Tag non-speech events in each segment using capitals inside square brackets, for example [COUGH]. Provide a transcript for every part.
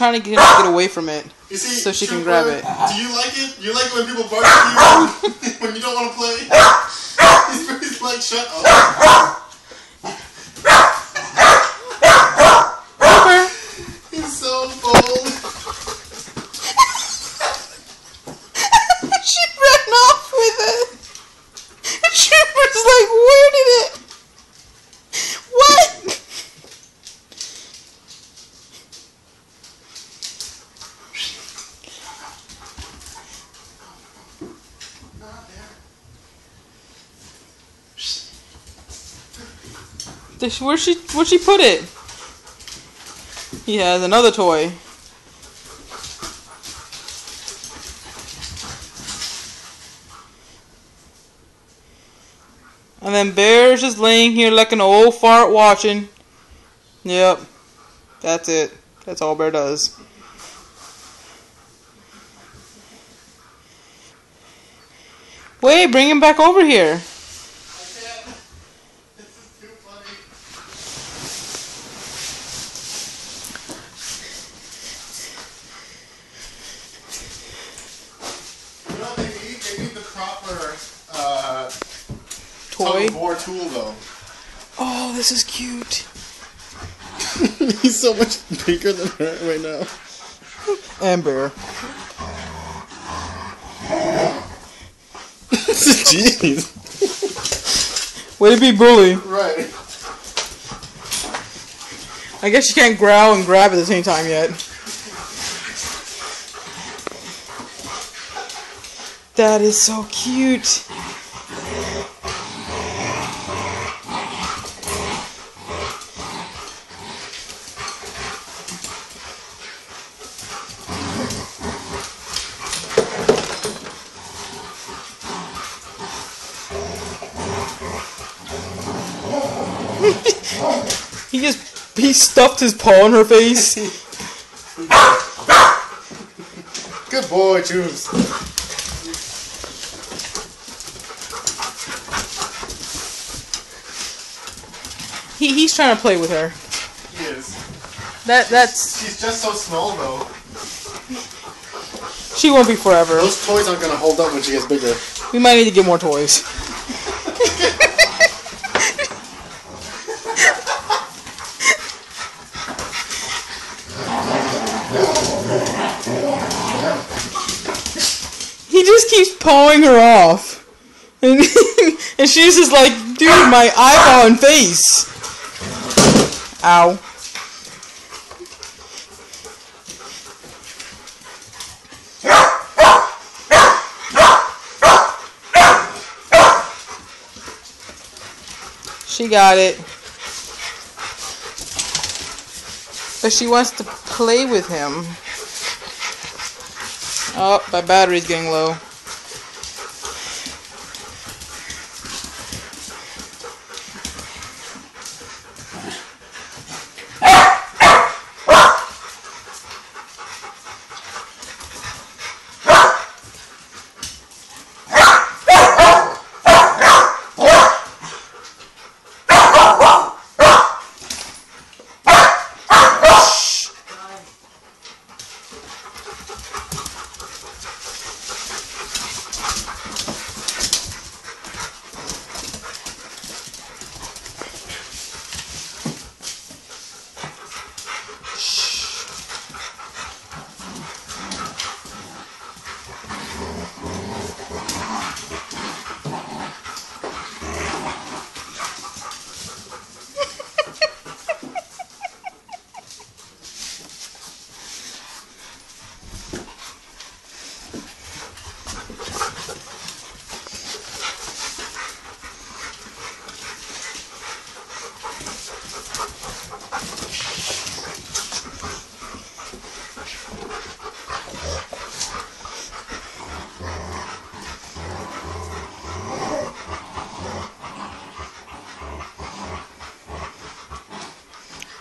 trying to get him to get away from it. See, So she can grab it. Do you like it? You like it when people bark at you [LAUGHS] when you don't want to play? [LAUGHS] He's, he's like, shut up. Trooper! He's so bold. she ran off with it. And Trooper's like, where did it? What? This, where she where'd she put it? He has another toy. And then Bear's just laying here like an old fart watching. Yep. That's it. That's all Bear does. Wait, bring him back over here. This is too funny. You know what they need? They need the proper uh, Toy. tug war tool though. Oh, this is cute. [LAUGHS] He's so much bigger than her right now. And Bear. [LAUGHS] Jeez. Way to be bully. Right. I guess you can't growl and grab at the same time yet. That is so cute. He just he stuffed his paw in her face. Good boy, Choose. He he's trying to play with her. He is. That that's She's just so small though. she won't be forever. Those toys aren't gonna hold up when she gets bigger. We might need to get more toys. [LAUGHS] he just keeps pawing her off. [LAUGHS] And, and she's just like, dude, my eyeball and face. Ow. She got it. But she wants to play with him. Oh, my battery's getting low.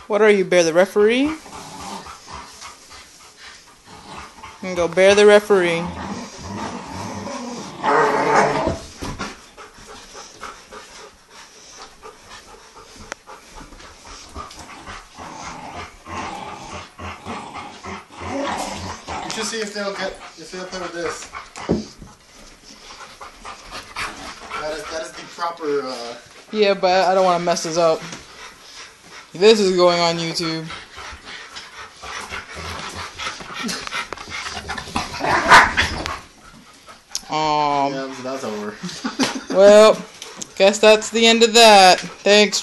What are you, Bear the referee? And go Bear the referee. should see if they'll get if they'll play with this. That is that is the proper. Uh, Yeah, but I don't want to mess this up. This is going on YouTube. Um, yeah, that's over. [LAUGHS] well, guess that's the end of that. Thanks.